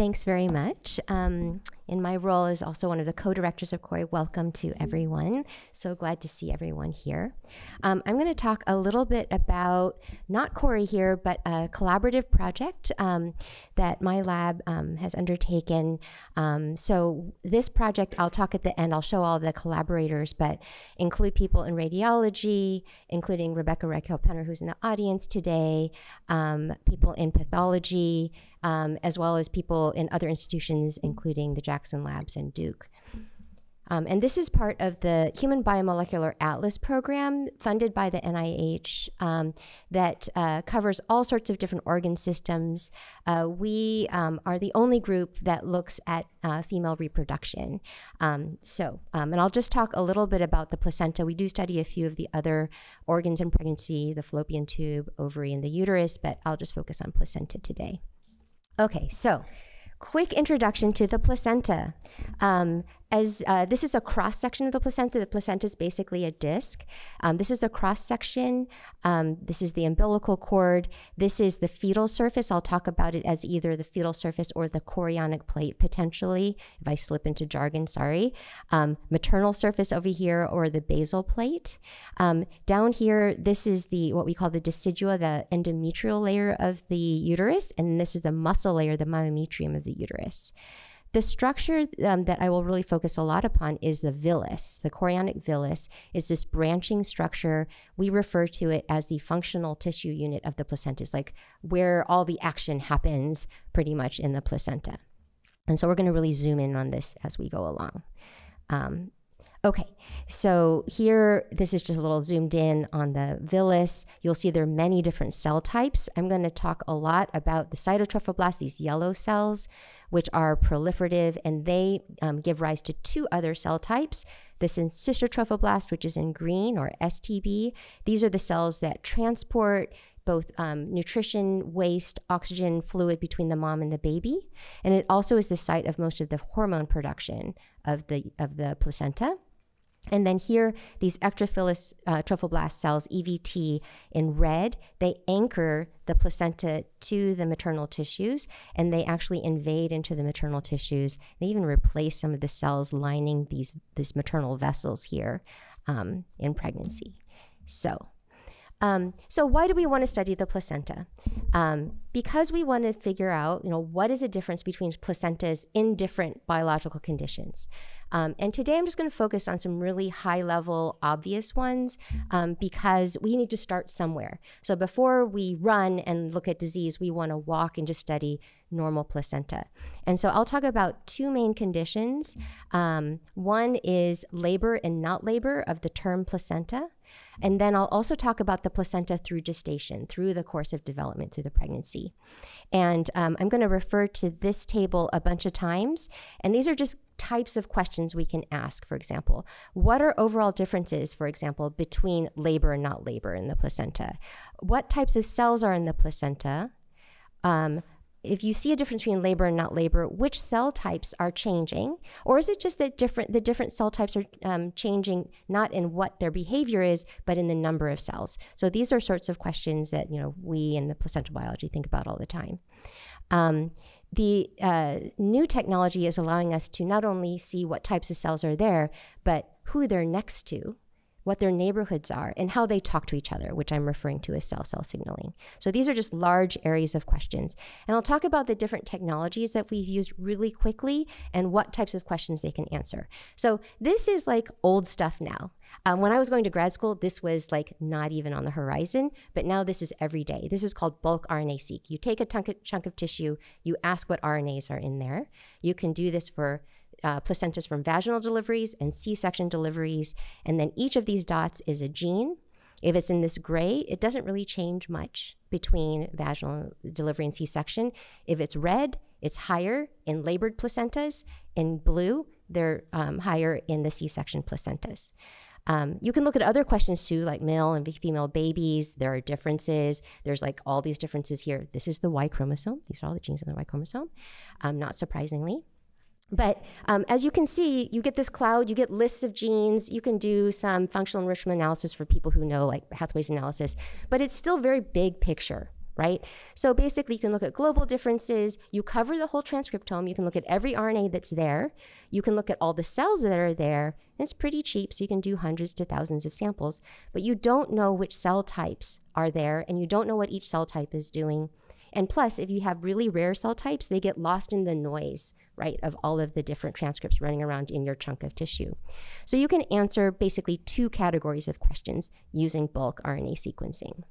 Thanks very much. Um, in my role as also one of the co-directors of CORI, welcome to everyone. So glad to see everyone here. Um, I'm going to talk a little bit about not CORI here, but a collaborative project um, that my lab um, has undertaken. Um, so this project, I'll talk at the end. I'll show all the collaborators, but include people in radiology, including Rebecca Rakow-Penner, who's in the audience today, um, people in pathology, um, as well as people in other institutions, including the Jackson Labs and Duke. Um, and this is part of the Human Biomolecular Atlas program funded by the NIH um, that uh, covers all sorts of different organ systems. Uh, we um, are the only group that looks at uh, female reproduction. Um, so, um, and I'll just talk a little bit about the placenta. We do study a few of the other organs in pregnancy, the fallopian tube, ovary, and the uterus, but I'll just focus on placenta today. Okay, so quick introduction to the placenta. Um, as uh, this is a cross section of the placenta. The placenta is basically a disc. Um, this is a cross section. Um, this is the umbilical cord. This is the fetal surface. I'll talk about it as either the fetal surface or the chorionic plate potentially. If I slip into jargon, sorry. Um, maternal surface over here or the basal plate. Um, down here, this is the what we call the decidua, the endometrial layer of the uterus, and this is the muscle layer, the myometrium of the uterus. The structure um, that I will really focus a lot upon is the villus. The chorionic villus is this branching structure. We refer to it as the functional tissue unit of the placenta, it's like where all the action happens pretty much in the placenta. And so we're going to really zoom in on this as we go along. Um, Okay, so here, this is just a little zoomed in on the villus. You'll see there are many different cell types. I'm going to talk a lot about the cytotrophoblasts, these yellow cells, which are proliferative, and they um, give rise to two other cell types. The syncytial trophoblast, which is in green, or STB. These are the cells that transport both um, nutrition, waste, oxygen, fluid between the mom and the baby. And it also is the site of most of the hormone production of the, of the placenta. And then here, these extravillous uh, trophoblast cells, EVT, in red, they anchor the placenta to the maternal tissues and they actually invade into the maternal tissues. They even replace some of the cells lining these, these maternal vessels here um, in pregnancy. So, um, so why do we want to study the placenta? Um, because we want to figure out, you know, what is the difference between placentas in different biological conditions. Um, and today I'm just going to focus on some really high level, obvious ones um, because we need to start somewhere. So before we run and look at disease, we want to walk and just study normal placenta. And so I'll talk about two main conditions. Um, one is labor and not labor of the term placenta. And then I'll also talk about the placenta through gestation, through the course of development, through the pregnancy. And um, I'm going to refer to this table a bunch of times. And these are just types of questions we can ask, for example. What are overall differences, for example, between labor and not labor in the placenta? What types of cells are in the placenta? Um, if you see a difference between labor and not labor, which cell types are changing, or is it just that different the different cell types are um, changing not in what their behavior is, but in the number of cells? So these are sorts of questions that you know we in the placental biology think about all the time. Um, the uh, new technology is allowing us to not only see what types of cells are there, but who they're next to what their neighborhoods are, and how they talk to each other, which I'm referring to as cell cell signaling. So these are just large areas of questions. And I'll talk about the different technologies that we've used really quickly and what types of questions they can answer. So this is like old stuff now. Um, when I was going to grad school, this was like not even on the horizon, but now this is every day. This is called bulk RNA seq. You take a chunk of tissue, you ask what RNAs are in there. You can do this for uh, placentas from vaginal deliveries and C section deliveries. And then each of these dots is a gene. If it's in this gray, it doesn't really change much between vaginal delivery and C section. If it's red, it's higher in labored placentas. In blue, they're um, higher in the C section placentas. Um, you can look at other questions too, like male and female babies. There are differences. There's like all these differences here. This is the Y chromosome. These are all the genes in the Y chromosome, um, not surprisingly. But um, as you can see, you get this cloud, you get lists of genes, you can do some functional enrichment analysis for people who know like pathways analysis, but it's still very big picture, right? So basically, you can look at global differences. You cover the whole transcriptome. You can look at every RNA that's there. You can look at all the cells that are there. And it's pretty cheap, so you can do hundreds to thousands of samples. But you don't know which cell types are there, and you don't know what each cell type is doing. And plus, if you have really rare cell types, they get lost in the noise, right, of all of the different transcripts running around in your chunk of tissue. So you can answer basically two categories of questions using bulk RNA sequencing.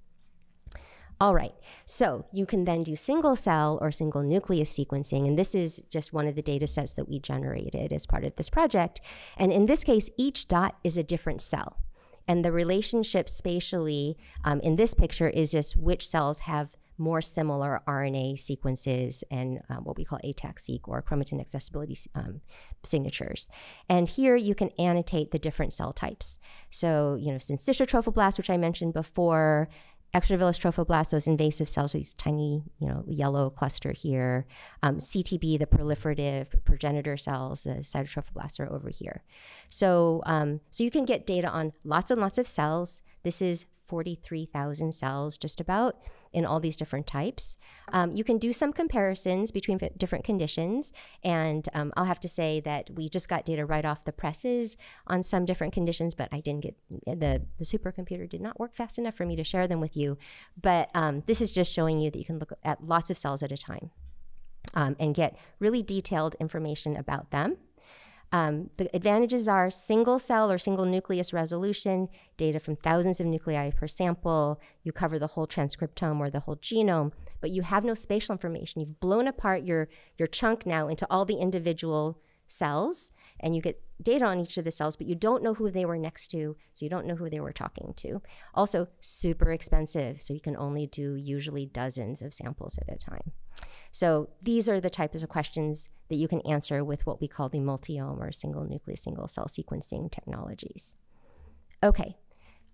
All right, so you can then do single cell or single nucleus sequencing, and this is just one of the data sets that we generated as part of this project. And in this case, each dot is a different cell. And the relationship spatially um, in this picture is just which cells have more similar RNA sequences and um, what we call ATAC-seq or chromatin accessibility um, signatures. And here you can annotate the different cell types. So, you know, syncytial trophoblast, which I mentioned before, extravillous trophoblast, those invasive cells, these tiny, you know, yellow cluster here. Um, CTB, the proliferative progenitor cells, the cytotrophoblasts are over here. So, um, so you can get data on lots and lots of cells. This is 43,000 cells, just about in all these different types. Um, you can do some comparisons between different conditions. And um, I'll have to say that we just got data right off the presses on some different conditions, but I didn't get the, the supercomputer did not work fast enough for me to share them with you. But um, this is just showing you that you can look at lots of cells at a time. Um, and get really detailed information about them. Um, the advantages are single cell or single nucleus resolution, data from thousands of nuclei per sample. You cover the whole transcriptome or the whole genome, but you have no spatial information. You've blown apart your, your chunk now into all the individual cells and you get data on each of the cells, but you don't know who they were next to, so you don't know who they were talking to. Also, super expensive, so you can only do usually dozens of samples at a time. So these are the types of questions that you can answer with what we call the multiome or single nucleus, single cell sequencing technologies. Okay.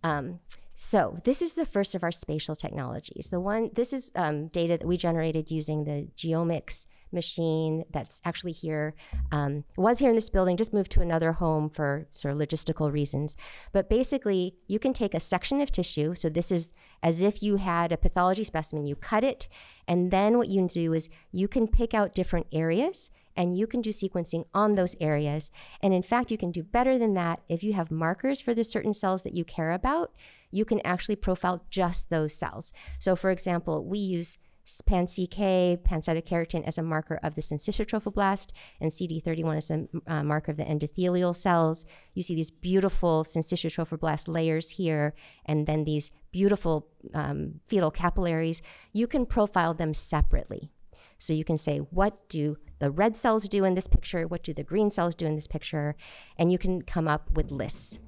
Um, so this is the first of our spatial technologies. The one, this is um, data that we generated using the GeoMx machine that's actually here, um, was here in this building, just moved to another home for sort of logistical reasons. But basically, you can take a section of tissue. So this is as if you had a pathology specimen, you cut it, and then what you do is you can pick out different areas and you can do sequencing on those areas. And in fact, you can do better than that. If you have markers for the certain cells that you care about, you can actually profile just those cells. So, for example, we use pan-CK, pancytokeratin as a marker of the syncytial trophoblast, and CD31 as a uh, marker of the endothelial cells. You see these beautiful syncytial trophoblast layers here, and then these beautiful um, fetal capillaries. You can profile them separately. So you can say, what do the red cells do in this picture? What do the green cells do in this picture? And you can come up with lists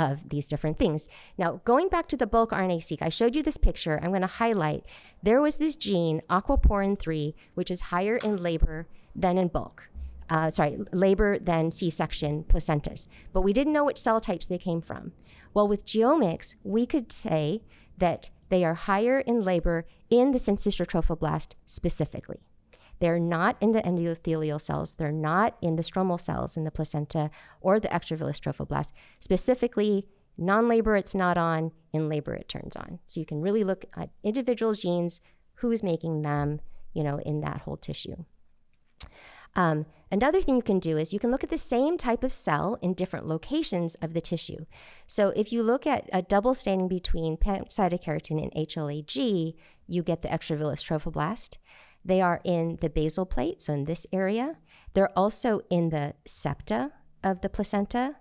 of these different things. Now, going back to the bulk RNA-seq, I showed you this picture. I'm going to highlight. There was this gene, aquaporin-3, which is higher in labor than in bulk. Uh, sorry, labor than C-section placentas. But we didn't know which cell types they came from. Well, with GeoMx, we could say that they are higher in labor in the syncytial trophoblast specifically. They're not in the endothelial cells. They're not in the stromal cells in the placenta or the extravillous trophoblast. Specifically, non-labor it's not on, in labor it turns on. So you can really look at individual genes, who's making them, you know, in that whole tissue. Um, another thing you can do is you can look at the same type of cell in different locations of the tissue. So if you look at a double staining between cytokeratin and HLA-G, you get the extravillous trophoblast. They are in the basal plate, so in this area. They're also in the septa of the placenta.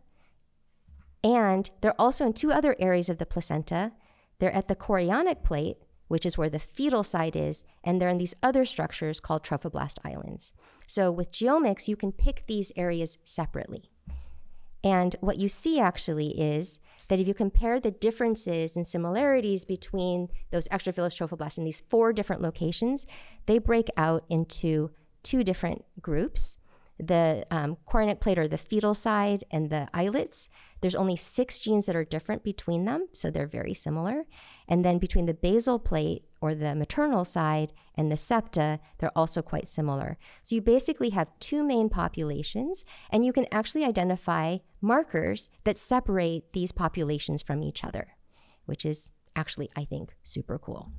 And they're also in two other areas of the placenta. They're at the chorionic plate, which is where the fetal side is, and they're in these other structures called trophoblast islands. So with GeoMx, you can pick these areas separately. And what you see actually is that if you compare the differences and similarities between those extravillous trophoblasts in these four different locations, they break out into two different groups. The um, chorionic plate or the fetal side and the islets, there's only six genes that are different between them, so they're very similar. And then between the basal plate or the maternal side and the septa, they're also quite similar. So you basically have two main populations, and you can actually identify markers that separate these populations from each other, which is actually, I think, super cool.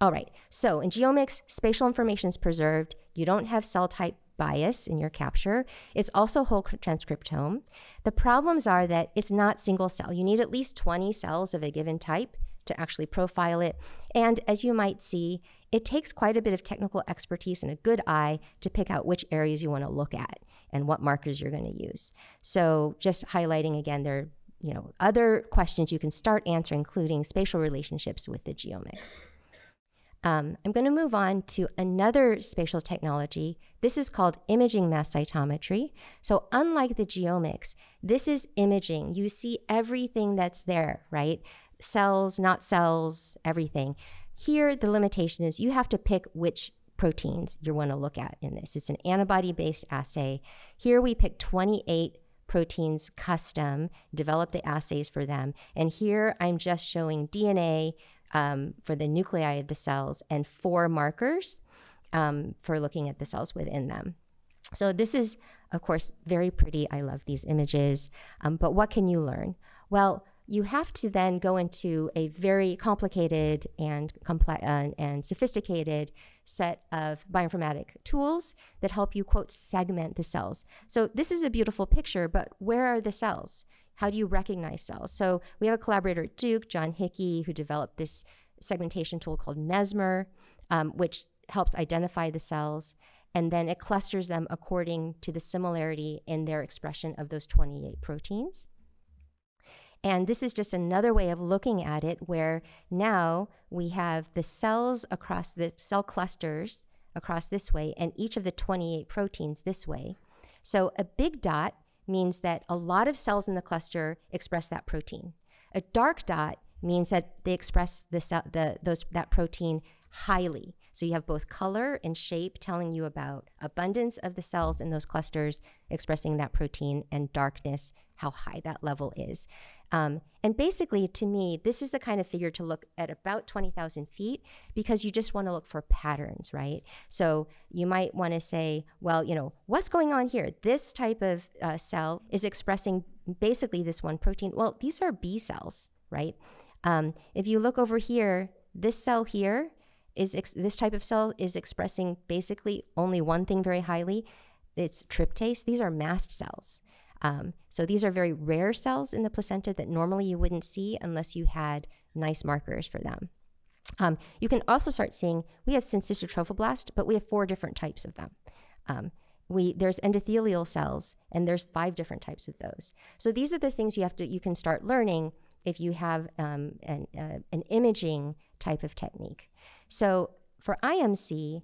All right, so in GeoMx, spatial information is preserved. You don't have cell type bias in your capture. It's also whole transcriptome. The problems are that it's not single cell. You need at least 20 cells of a given type to actually profile it. And as you might see, it takes quite a bit of technical expertise and a good eye to pick out which areas you want to look at and what markers you're going to use. So just highlighting again, there are you know, other questions you can start answering, including spatial relationships with the GeoMx. Um, I'm going to move on to another spatial technology. This is called imaging mass cytometry. So, unlike the GeoMx, this is imaging. You see everything that's there, right? Cells, not cells, everything. Here, the limitation is you have to pick which proteins you want to look at in this. It's an antibody based assay. Here, we pick 28 proteins custom, develop the assays for them. And here, I'm just showing DNA um, for the nuclei of the cells and four markers um, for looking at the cells within them. So this is, of course, very pretty. I love these images. Um, but what can you learn? Well, you have to then go into a very complicated and complex uh, and sophisticated set of bioinformatic tools that help you quote segment the cells. So this is a beautiful picture, but where are the cells? How do you recognize cells? So we have a collaborator at Duke, John Hickey, who developed this segmentation tool called Mesmer, um, which helps identify the cells. And then it clusters them according to the similarity in their expression of those 28 proteins. And this is just another way of looking at it where now we have the cells across the cell clusters across this way and each of the 28 proteins this way. So a big dot means that a lot of cells in the cluster express that protein. A dark dot means that they express the, cell, the those that protein highly. So you have both color and shape telling you about abundance of the cells in those clusters expressing that protein and darkness, how high that level is. Um, and basically, to me, this is the kind of figure to look at about 20,000 feet because you just want to look for patterns, right? So you might want to say, well, you know, what's going on here? This type of uh, cell is expressing basically this one protein. Well, these are B cells, right? Um, if you look over here, this cell here is this type of cell is expressing basically only one thing very highly. It's tryptase. These are mast cells. Um, so these are very rare cells in the placenta that normally you wouldn't see unless you had nice markers for them. Um, you can also start seeing we have syncytial trophoblast, but we have four different types of them. Um, we there's endothelial cells, and there's five different types of those. So these are the things you have to you can start learning if you have um, an, uh, an imaging type of technique. So for IMC,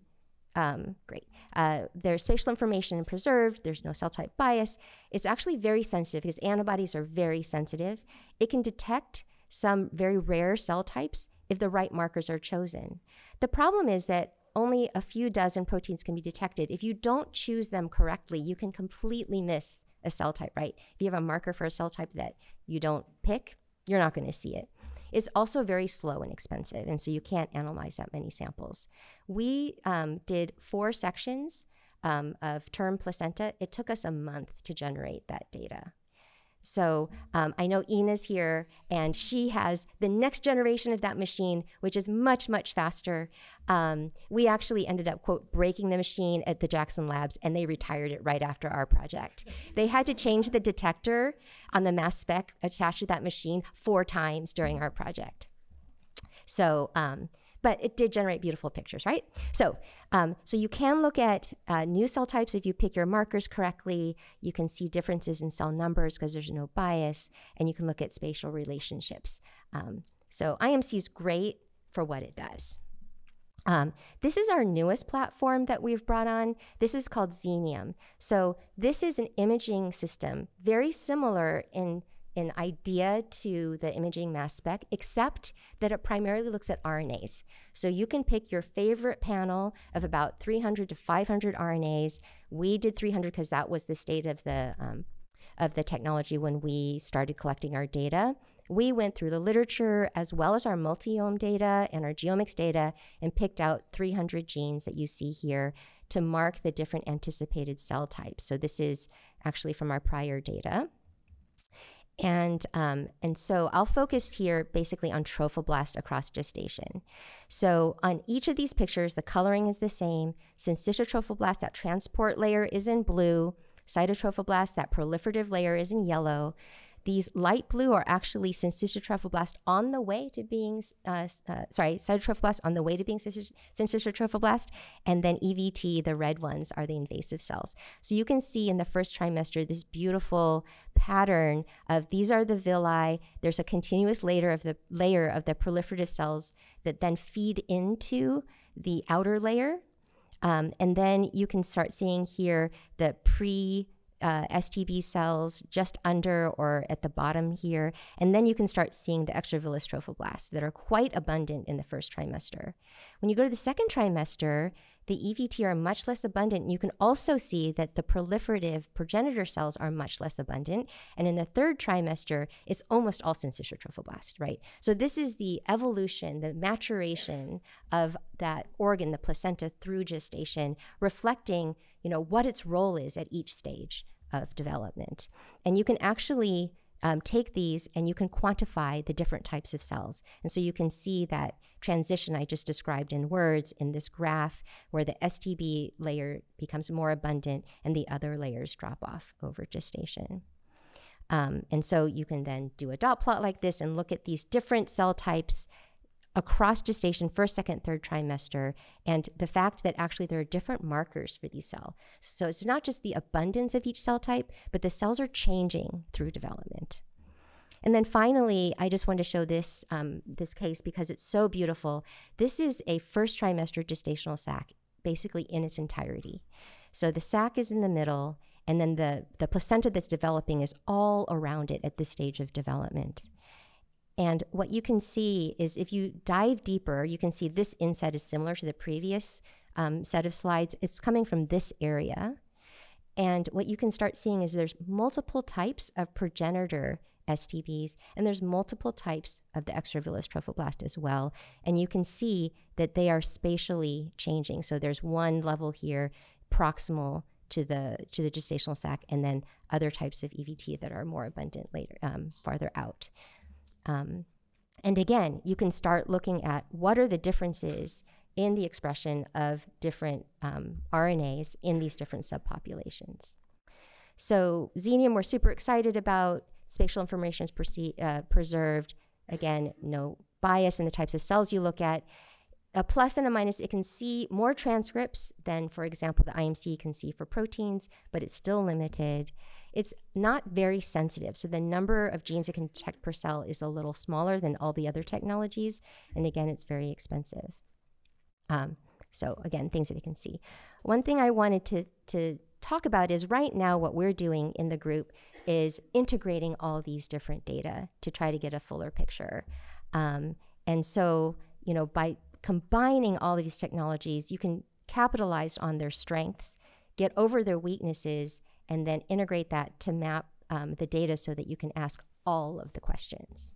um, great. Uh, there's spatial information preserved. There's no cell type bias. It's actually very sensitive because antibodies are very sensitive. It can detect some very rare cell types if the right markers are chosen. The problem is that only a few dozen proteins can be detected. If you don't choose them correctly, you can completely miss a cell type, right? If you have a marker for a cell type that you don't pick, you're not going to see it. It's also very slow and expensive, and so you can't analyze that many samples. We um, did four sections um, of term placenta. It took us a month to generate that data. So um, I know Ina's here, and she has the next generation of that machine, which is much, much faster. Um, we actually ended up, quote, breaking the machine at the Jackson Labs, and they retired it right after our project. They had to change the detector on the mass spec attached to that machine four times during our project. So, um, but it did generate beautiful pictures, right? So, um, so you can look at uh, new cell types if you pick your markers correctly. You can see differences in cell numbers because there's no bias, and you can look at spatial relationships. Um, so IMC is great for what it does. Um, this is our newest platform that we've brought on. This is called Xenium. So this is an imaging system, very similar in an idea to the imaging mass spec, except that it primarily looks at RNAs. So you can pick your favorite panel of about 300 to 500 RNAs. We did 300 because that was the state of the um, of the technology when we started collecting our data. We went through the literature as well as our multiome data and our GeoMx data and picked out 300 genes that you see here to mark the different anticipated cell types. So this is actually from our prior data. And, um, and so I'll focus here basically on trophoblast across gestation. So on each of these pictures, the coloring is the same. Syncytial trophoblast, that transport layer is in blue. Cytotrophoblast, that proliferative layer is in yellow. These light blue are actually syncytial trophoblast on the way to being, uh, uh, sorry, cytotrophoblast on the way to being syncytial trophoblast, and then EVT, the red ones, are the invasive cells. So you can see in the first trimester this beautiful pattern of these are the villi. There's a continuous layer of the layer of the proliferative cells that then feed into the outer layer. Um, and then you can start seeing here the pre uh, STB cells just under or at the bottom here. And then you can start seeing the extravillous trophoblasts that are quite abundant in the first trimester. When you go to the second trimester, the EVT are much less abundant. You can also see that the proliferative progenitor cells are much less abundant. And in the third trimester, it's almost all syncytial trophoblast, right? So this is the evolution, the maturation of that organ, the placenta through gestation, reflecting, you know, what its role is at each stage of development. And you can actually um, take these and you can quantify the different types of cells. And so you can see that transition I just described in words in this graph where the STB layer becomes more abundant and the other layers drop off over gestation. Um, and so you can then do a dot plot like this and look at these different cell types across gestation, first, second, third trimester, and the fact that actually there are different markers for these cells. So it's not just the abundance of each cell type, but the cells are changing through development. And then finally, I just want to show this um, this case because it's so beautiful. This is a first trimester gestational sac, basically in its entirety. So the sac is in the middle, and then the, the placenta that's developing is all around it at this stage of development. And what you can see is if you dive deeper, you can see this inset is similar to the previous um, set of slides. It's coming from this area. And what you can start seeing is there's multiple types of progenitor STBs, and there's multiple types of the extravillous trophoblast as well. And you can see that they are spatially changing. So there's one level here proximal to the to the gestational sac, and then other types of EVT that are more abundant later um, farther out. Um, and again, you can start looking at what are the differences in the expression of different um, RNAs in these different subpopulations. So xenium, we're super excited about. Spatial information is perce- uh, preserved. Again, no bias in the types of cells you look at. A plus and a minus, it can see more transcripts than, for example, the IMC can see for proteins, but it's still limited. It's not very sensitive. So the number of genes it can detect per cell is a little smaller than all the other technologies. And again, it's very expensive. Um, so again, things that it can see. One thing I wanted to, to talk about is right now what we're doing in the group is integrating all these different data to try to get a fuller picture. Um, and so, you know, by combining all these technologies, you can capitalize on their strengths, get over their weaknesses, and then integrate that to map um, the data so that you can ask all of the questions.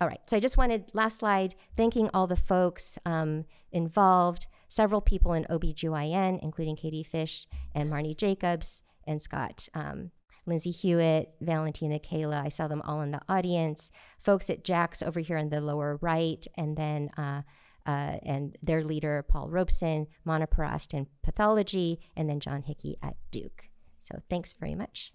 All right, so I just wanted, last slide, thanking all the folks um, involved, several people in OBGYN, including Katie Fish and Marni Jacobs and Scott, um, Lindsay Hewitt, Valentina Kayla. I saw them all in the audience. Folks at JAX over here in the lower right, and then uh, uh, and their leader, Paul Robson, Mana Parast in pathology, and then John Hickey at Duke. So thanks very much.